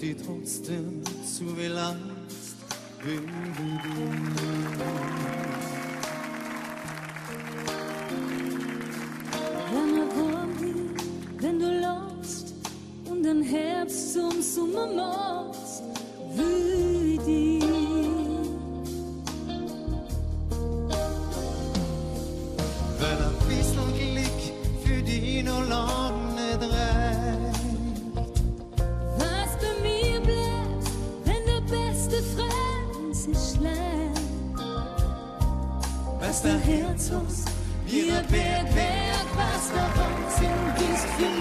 dir trotzdem zu viel Angst, wenn du Wenn wenn du läufst und den Herbst zum Sommer machst, will ich Was dein Herz hast, wie ein Bergwerk, was der Wahnsinn bist für